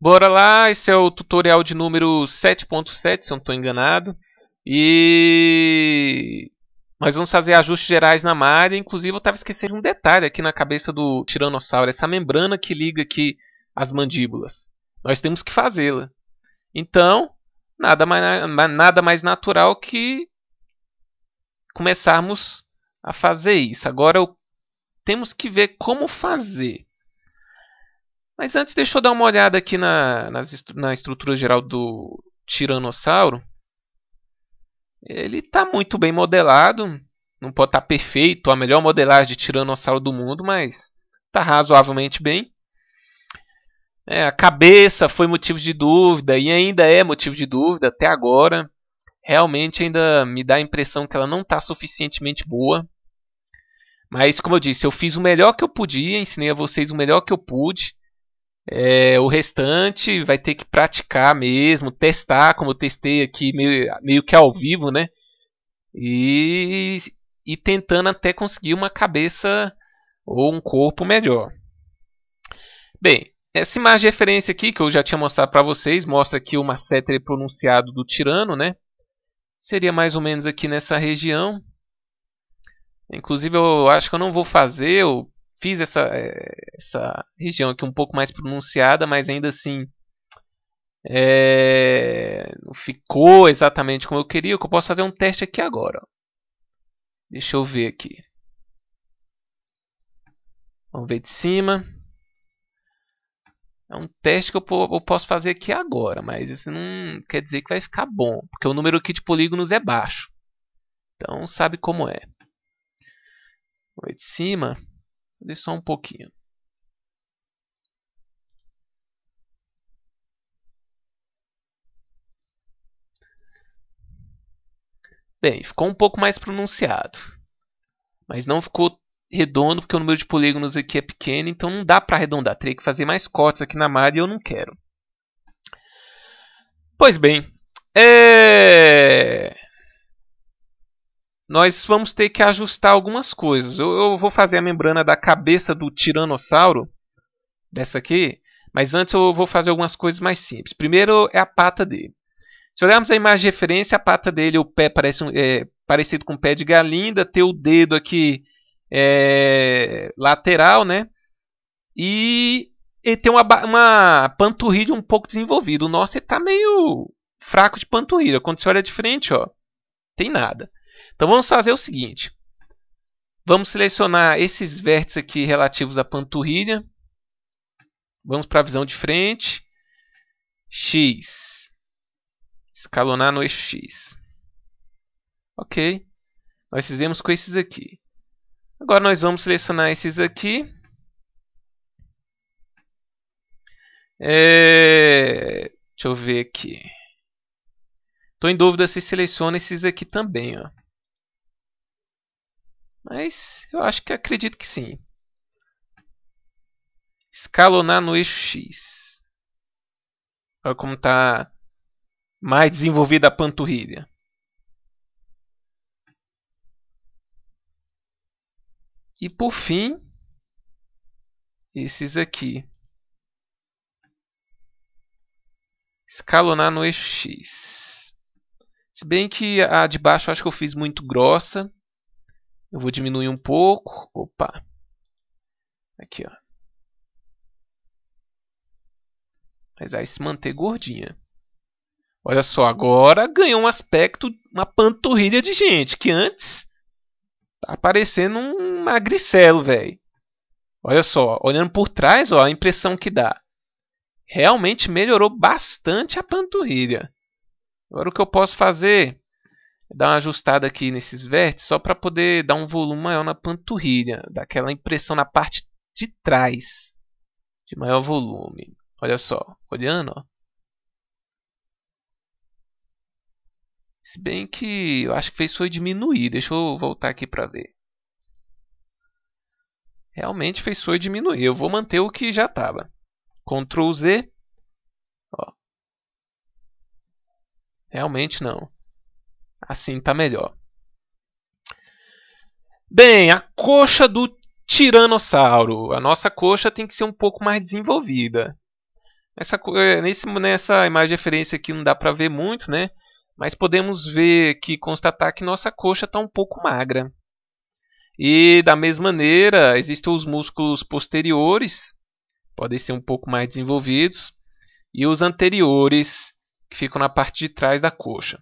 Bora lá, esse é o tutorial de número 7.7, se eu não estou enganado. E nós vamos fazer ajustes gerais na malha. Inclusive eu estava esquecendo um detalhe aqui na cabeça do tiranossauro. Essa membrana que liga aqui as mandíbulas. Nós temos que fazê-la. Então, nada mais, nada mais natural que começarmos a fazer isso. Agora temos que ver como fazer. Mas antes, deixa eu dar uma olhada aqui na, na estrutura geral do Tiranossauro. Ele está muito bem modelado. Não pode estar tá perfeito, a melhor modelagem de Tiranossauro do mundo, mas está razoavelmente bem. É, a cabeça foi motivo de dúvida e ainda é motivo de dúvida até agora. Realmente ainda me dá a impressão que ela não está suficientemente boa. Mas, como eu disse, eu fiz o melhor que eu podia, ensinei a vocês o melhor que eu pude. É, o restante vai ter que praticar mesmo, testar, como eu testei aqui meio, meio que ao vivo, né? E, e tentando até conseguir uma cabeça ou um corpo melhor. Bem, essa imagem de referência aqui que eu já tinha mostrado para vocês mostra aqui o masseter pronunciado do tirano, né? Seria mais ou menos aqui nessa região. Inclusive eu acho que eu não vou fazer, eu fiz essa, é, essa região aqui um pouco mais pronunciada, mas ainda assim é, não ficou exatamente como eu queria. Eu posso fazer um teste aqui agora. Deixa eu ver aqui. Vamos ver de cima. É um teste que eu, eu posso fazer aqui agora, mas isso não quer dizer que vai ficar bom, porque o número aqui de polígonos é baixo. Então sabe como é. Vamos ver de cima. Vou só um pouquinho. Bem, ficou um pouco mais pronunciado. Mas não ficou redondo porque o número de polígonos aqui é pequeno, então não dá para arredondar. Teria que fazer mais cortes aqui na malha e eu não quero. Pois bem, é nós vamos ter que ajustar algumas coisas. Eu, eu, vou fazer a membrana da cabeça do tiranossauro, dessa aqui, mas antes eu vou fazer algumas coisas mais simples. Primeiro é a pata dele. Se olharmos a imagem de referência, a pata dele, o pé parece é, parecido com o pé de galinda, tem o dedo aqui é, lateral, né? E ele tem uma, uma panturrilha um pouco desenvolvida. O nosso está meio fraco de panturrilha. Quando você olha de frente, ó, tem nada. Então vamos fazer o seguinte. Vamos selecionar esses vértices aqui relativos à panturrilha. Vamos para a visão de frente. X. Escalonar no eixo X. Ok. Nós fizemos com esses aqui. Agora nós vamos selecionar esses aqui. É... Deixa eu ver aqui. Estou em dúvida se seleciona esses aqui também. Ó. Mas eu acho que acredito que sim. Escalonar no eixo X. Olha como está mais desenvolvida a panturrilha. E por fim, esses aqui. Escalonar no eixo X. Se bem que a de baixo acho que eu fiz muito grossa. Eu vou diminuir um pouco. Opa. Aqui, ó. Mas aí se manter gordinha. Olha só, agora ganhou um aspecto, uma panturrilha de gente, que antes tá parecendo um magricelo, velho. Olha só, olhando por trás, ó, a impressão que dá. Realmente melhorou bastante a panturrilha. Agora o que eu posso fazer dar uma ajustada aqui nesses vértices só para poder dar um volume maior na panturrilha, dar aquela impressão na parte de trás de maior volume. Olha só, olhando, ó. Se bem que eu acho que fez foi diminuir. Deixa eu voltar aqui para ver. Realmente fez foi diminuir. Eu vou manter o que já estava. Ctrl Z. Ó. Realmente não. Assim está melhor. Bem, a coxa do tiranossauro. A nossa coxa tem que ser um pouco mais desenvolvida. Essa, é, nesse, nessa imagem de referência aqui não dá para ver muito, né? Mas podemos ver que constatar que nossa coxa está um pouco magra. E da mesma maneira, existem os músculos posteriores, podem ser um pouco mais desenvolvidos, e os anteriores, que ficam na parte de trás da coxa.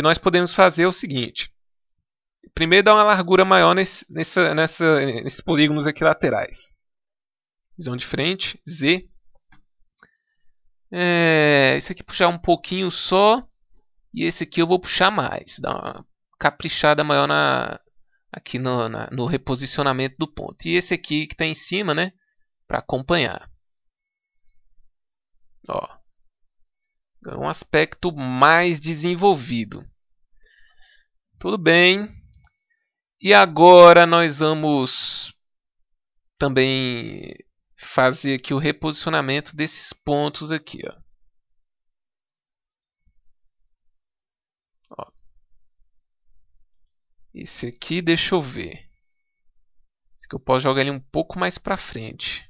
Que nós podemos fazer é o seguinte: primeiro dar uma largura maior nesse, nessa, nessa, nesses polígonos aqui laterais. Visão de frente, Z. É, esse aqui puxar um pouquinho só. E esse aqui eu vou puxar mais. Dar uma caprichada maior na, aqui no, na, no reposicionamento do ponto. E esse aqui que está em cima, né? Para acompanhar. Ó, um aspecto mais desenvolvido. Tudo bem. E agora nós vamos também fazer aqui o reposicionamento desses pontos aqui, ó. Esse aqui, deixa eu ver. Esse aqui eu posso jogar ele um pouco mais para frente.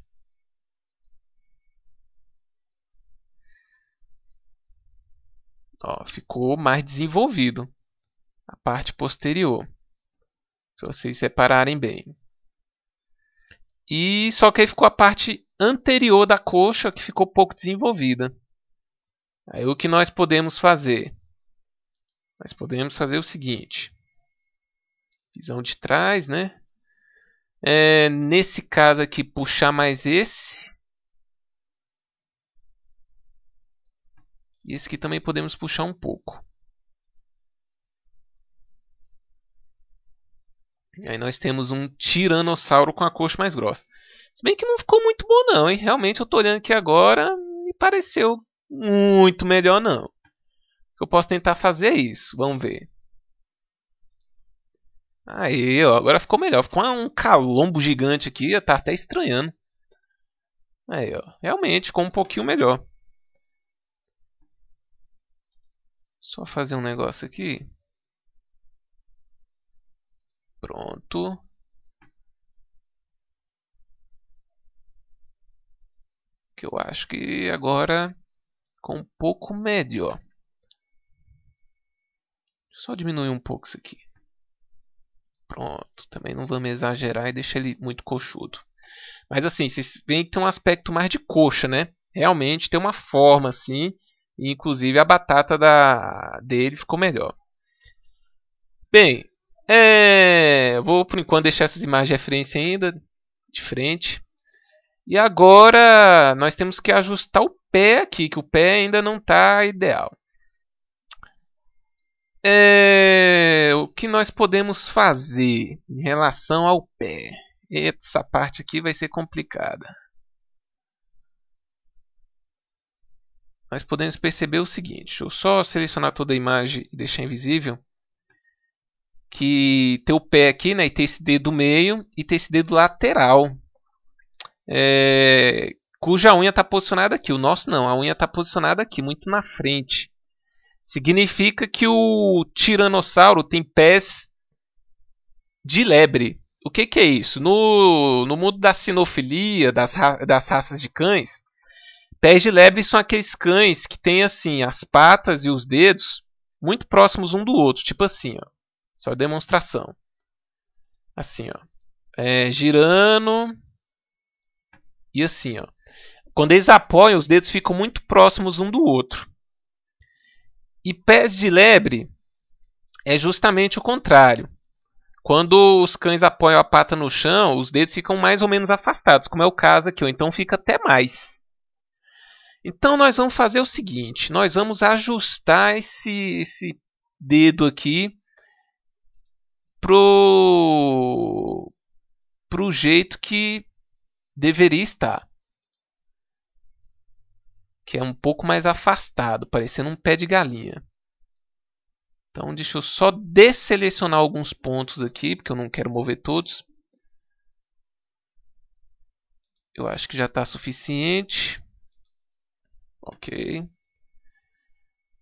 Ó, ficou mais desenvolvido a parte posterior. Se vocês separarem bem. E só que aí ficou a parte anterior da coxa que ficou pouco desenvolvida. Aí o que nós podemos fazer? Nós podemos fazer o seguinte visão de trás, né? É, nesse caso aqui, puxar mais esse. E esse aqui também podemos puxar um pouco. Aí nós temos um tiranossauro com a coxa mais grossa. Se bem que não ficou muito bom não, hein? Realmente eu estou olhando aqui agora, me pareceu muito melhor não. O que eu posso tentar fazer é isso. Vamos ver. Aí, ó, agora ficou melhor. Ficou um calombo gigante aqui, tá até estranhando. Aí, ó, realmente ficou um pouquinho melhor. Só fazer um negócio aqui. Pronto. Que eu acho que agora com um pouco melhor. Só diminuir um pouco isso aqui. Pronto, também não vamos exagerar e deixar ele muito coxudo. Mas assim, vocês veem que tem um aspecto mais de coxa, né? Realmente tem uma forma assim, e inclusive a batata da dele ficou melhor. Bem, é... vou por enquanto deixar essas imagens de referência ainda de frente. E agora nós temos que ajustar o pé aqui, que o pé ainda não está ideal. É, o que nós podemos fazer em relação ao pé? Essa parte aqui vai ser complicada. Nós podemos perceber o seguinte, deixa eu só selecionar toda a imagem e deixar invisível. Que tem o pé aqui, né, e tem esse dedo meio e tem esse dedo lateral. É, cuja unha está posicionada aqui. O nosso não, a unha está posicionada aqui, muito na frente significa que o tiranossauro tem pés de lebre. O que, que é isso? No, no mundo da sinofilia, das, ra das raças de cães, pés de lebre são aqueles cães que têm assim as patas e os dedos muito próximos um do outro, tipo assim, ó. Só demonstração. Assim, ó. É, girando e assim, ó. Quando eles apoiam, os dedos ficam muito próximos um do outro. E pés de lebre é justamente o contrário. Quando os cães apoiam a pata no chão, os dedos ficam mais ou menos afastados, como é o caso aqui, ou então fica até mais. Então nós vamos fazer o seguinte, nós vamos ajustar esse, esse dedo aqui pro pro jeito que deveria estar que é um pouco mais afastado, parecendo um pé de galinha. Então deixa eu só desselecionar alguns pontos aqui, porque eu não quero mover todos. Eu acho que já está suficiente. Ok.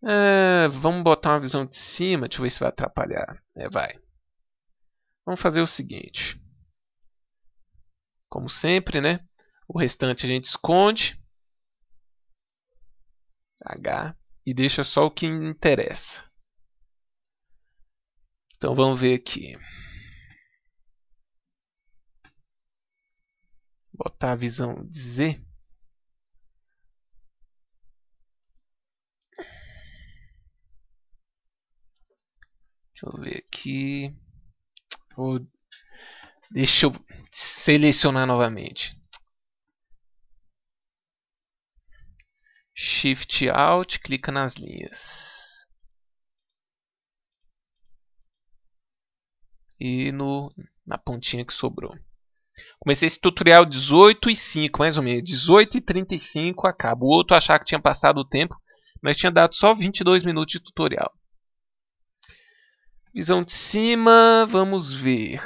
É, vamos botar uma visão de cima. Deixa eu ver se vai atrapalhar. É, vai. Vamos fazer o seguinte. Como sempre, né? O restante a gente esconde. H e deixa só o que interessa. Então vamos ver aqui. Botar a visão de Z. Deixa eu ver aqui. Vou... Deixa eu selecionar novamente. Shift Alt, clica nas linhas. E no, na pontinha que sobrou. Comecei esse tutorial 18 e 5, mais ou menos. 18 e 35 acaba. O outro achar que tinha passado o tempo, mas tinha dado só 22 minutos de tutorial. Visão de cima, vamos ver.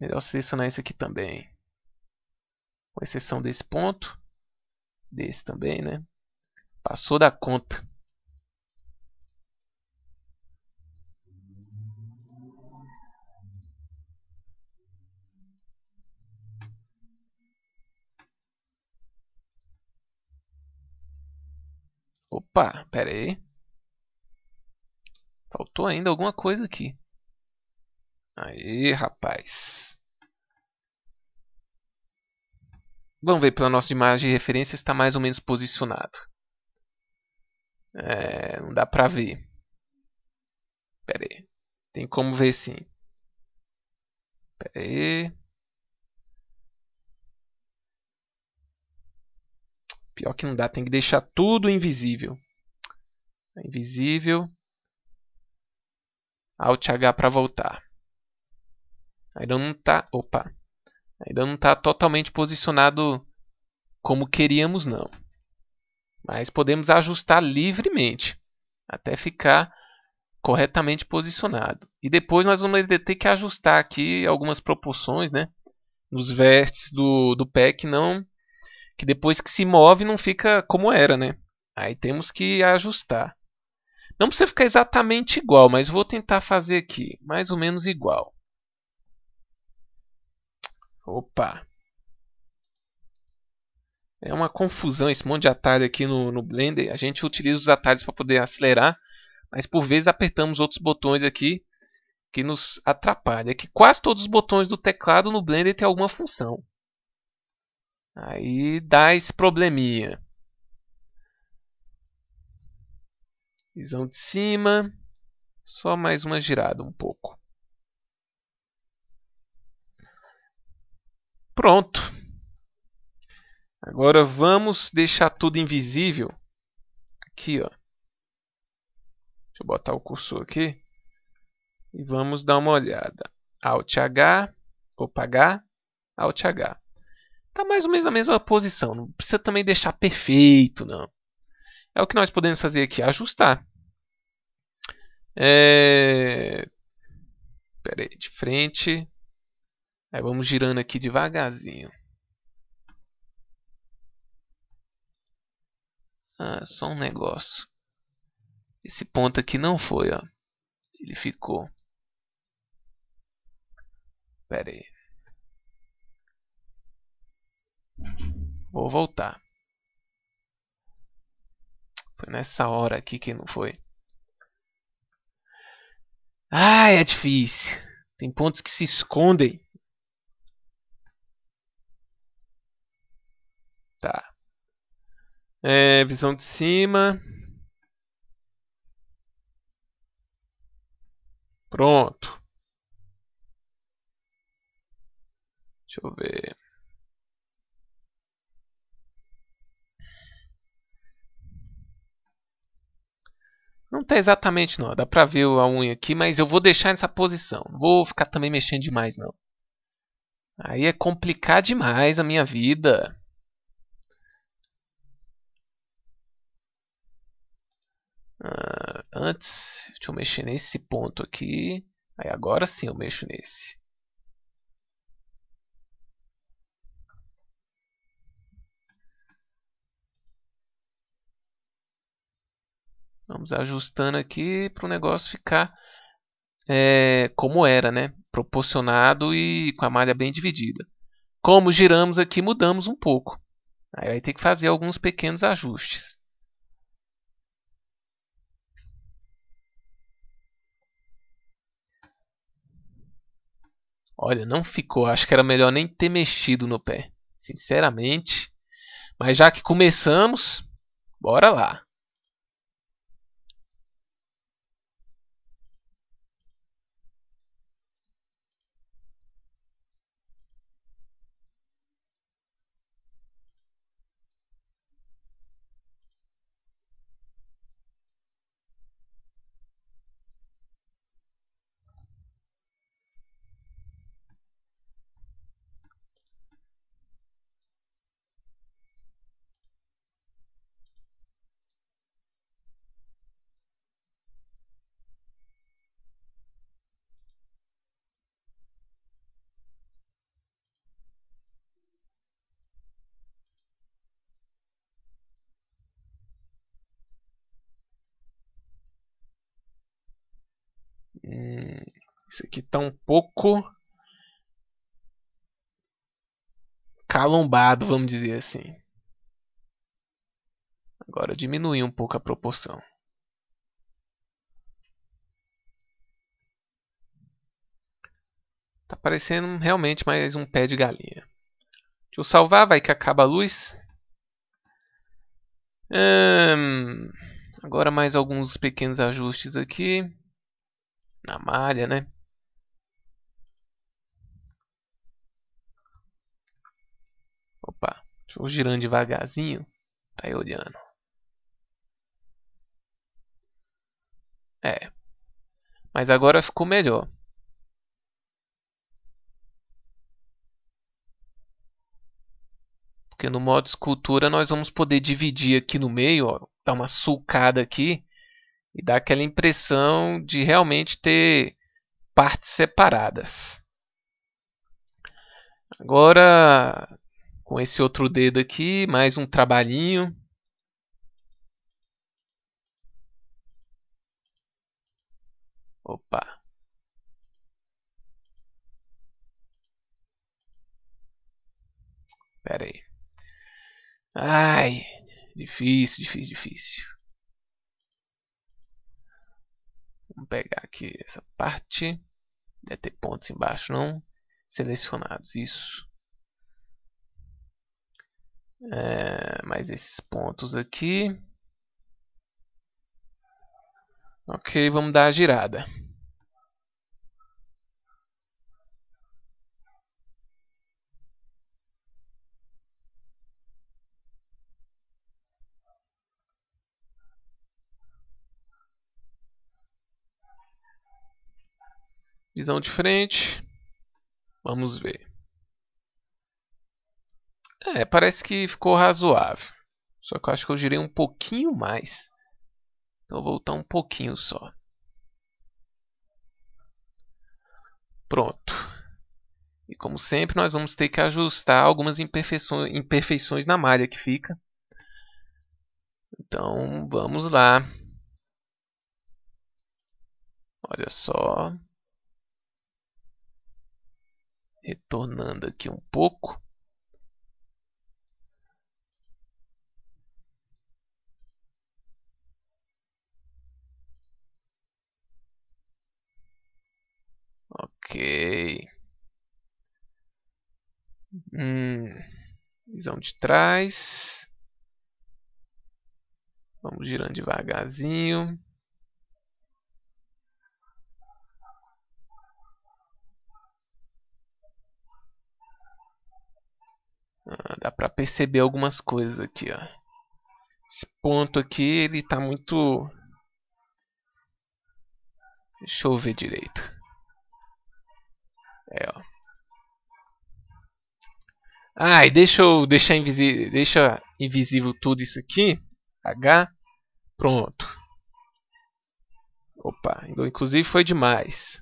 Melhor selecionar esse aqui também. Com exceção desse ponto. Desse também, né? Passou da conta. Opa, pera aí. Faltou ainda alguma coisa aqui. Aí, rapaz. Vamos ver pela nossa imagem de referência está mais ou menos posicionado. É, não dá pra ver. Pera aí. Tem como ver sim. Pera aí. Pior que não dá, tem que deixar tudo invisível. Invisível. Alt H para voltar. Ainda não está, opa, ainda não está totalmente posicionado como queríamos não. Mas podemos ajustar livremente até ficar corretamente posicionado. E depois nós vamos ter que ajustar aqui algumas proporções, né? Nos vértices do, do pé que não que depois que se move não fica como era, né? Aí temos que ajustar. Não precisa ficar exatamente igual, mas vou tentar fazer aqui, mais ou menos igual. Opa! É uma confusão esse monte de atalho aqui no, no Blender. A gente utiliza os atalhos para poder acelerar, mas por vezes apertamos outros botões aqui que nos atrapalham. É que quase todos os botões do teclado no Blender têm alguma função. Aí dá esse probleminha. Visão de cima. Só mais uma girada um pouco. Pronto. Agora vamos deixar tudo invisível. Aqui, ó. Deixa eu botar o cursor aqui. E vamos dar uma olhada. Alt H, opa H, Alt H. Tá mais ou menos na mesma posição. Não precisa também deixar perfeito, não. É o que nós podemos fazer aqui, ajustar. É... Pera aí, de frente. Aí vamos girando aqui devagarzinho. Ah, só um negócio. Esse ponto aqui não foi, ó. Ele ficou. Pera aí. Vou voltar. Foi nessa hora aqui que não foi. Ah, é difícil. Tem pontos que se escondem. Tá. É, visão de cima. Pronto. Deixa eu ver. Não tá exatamente não, dá pra ver a unha aqui, mas eu vou deixar nessa posição. Não vou ficar também mexendo demais não. Aí é complicar demais a minha vida. Uh, antes, deixa eu mexer nesse ponto aqui. Aí agora sim eu mexo nesse. Vamos ajustando aqui para o negócio ficar é, como era, né? Proporcionado e com a malha bem dividida. Como giramos aqui, mudamos um pouco. Aí vai ter que fazer alguns pequenos ajustes. Olha, não ficou. Acho que era melhor nem ter mexido no pé, sinceramente. Mas já que começamos, bora lá. Isso aqui está um pouco calombado, vamos dizer assim. Agora diminuir um pouco a proporção. Tá parecendo realmente mais um pé de galinha. Deixa eu salvar, vai que acaba a luz. Hum, agora mais alguns pequenos ajustes aqui na malha, né? Opa, deixa girando devagarzinho pra ir olhando. É, mas agora ficou melhor. Porque no modo escultura nós vamos poder dividir aqui no meio, ó, dar uma sulcada aqui e dá aquela impressão de realmente ter partes separadas. Agora, com esse outro dedo aqui, mais um trabalhinho. Opa. Pera aí. Ai, difícil, difícil, difícil. Vamos pegar aqui essa parte. Deve ter pontos embaixo, não? Selecionados, isso. É, mais esses pontos aqui. Ok, vamos dar a girada. Visão de frente. Vamos ver. É, parece que ficou razoável. Só que eu acho que eu girei um pouquinho mais. Então vou voltar um pouquinho só. Pronto. E como sempre, nós vamos ter que ajustar algumas imperfeições, imperfeições na malha que fica. Então vamos lá. Olha só retornando aqui um pouco. Ok. Hum, visão de trás. Vamos girando devagarzinho. Ah, dá para perceber algumas coisas aqui, ó. Esse ponto aqui, ele tá muito... Deixa eu ver direito. É, ó. Ah, e deixa eu deixar invisível, deixa invisível tudo isso aqui. H. Pronto. Opa, então, inclusive foi demais.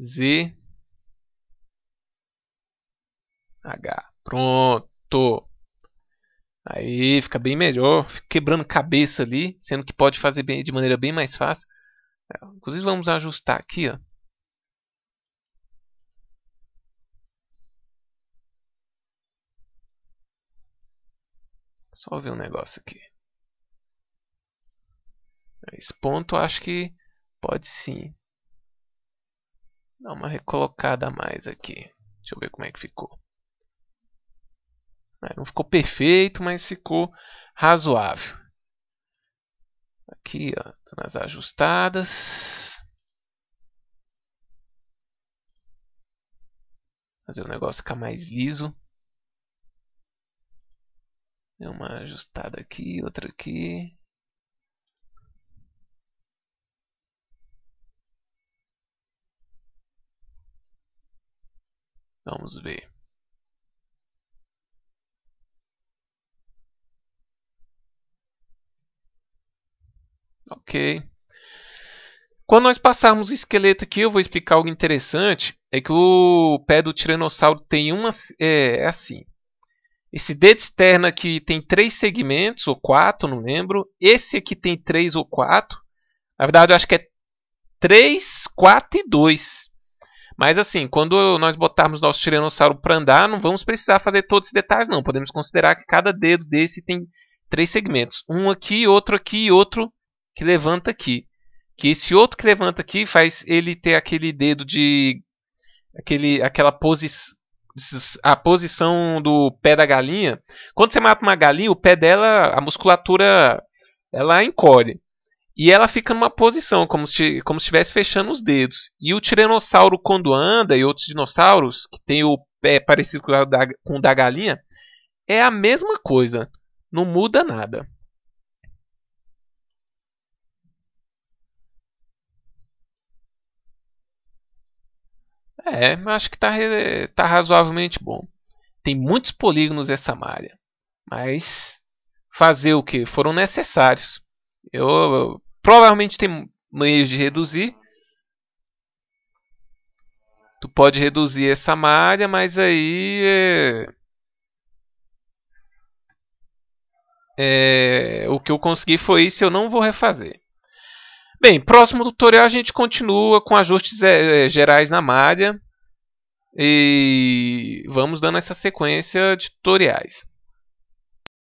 Z H. Pronto. Aí fica bem melhor. Fica quebrando cabeça ali, sendo que pode fazer bem, de maneira bem mais fácil. Inclusive vamos ajustar aqui, ó. Só ver um negócio aqui. Esse ponto acho que pode sim. Dá uma recolocada a mais aqui. Deixa eu ver como é que ficou. É, não ficou perfeito, mas ficou razoável. Aqui, ó, tá nas ajustadas. Fazer o negócio ficar mais liso. Deu uma ajustada aqui, outra aqui. Vamos ver. Ok. Quando nós passarmos o esqueleto aqui, eu vou explicar algo interessante. É que o pé do tiranossauro tem uma... É, é assim. Esse dedo externo aqui tem três segmentos, ou quatro, não lembro. Esse aqui tem três ou quatro. Na verdade, eu acho que é três, quatro e dois. Mas assim, quando nós botarmos nosso tiranossauro para andar, não vamos precisar fazer todos esses detalhes, não. Podemos considerar que cada dedo desse tem três segmentos. Um aqui, outro aqui e outro que levanta aqui. Que esse outro que levanta aqui faz ele ter aquele dedo de... Aquele, aquela posição a posição do pé da galinha. Quando você mata uma galinha, o pé dela, a musculatura, ela encolhe. E ela fica numa posição, como se, como se estivesse fechando os dedos. E o tiranossauro, quando anda, e outros dinossauros, que tem o pé parecido com com o da galinha, é a mesma coisa. Não muda nada. É, acho que está tá razoavelmente bom. Tem muitos polígonos essa malha. Mas fazer o que? Foram necessários. Eu, eu provavelmente tem meios de reduzir. Tu pode reduzir essa malha, mas aí é, é, o que eu consegui foi isso, eu não vou refazer. Bem, próximo tutorial a gente continua com ajustes é, gerais na malha e vamos dando essa sequência de tutoriais.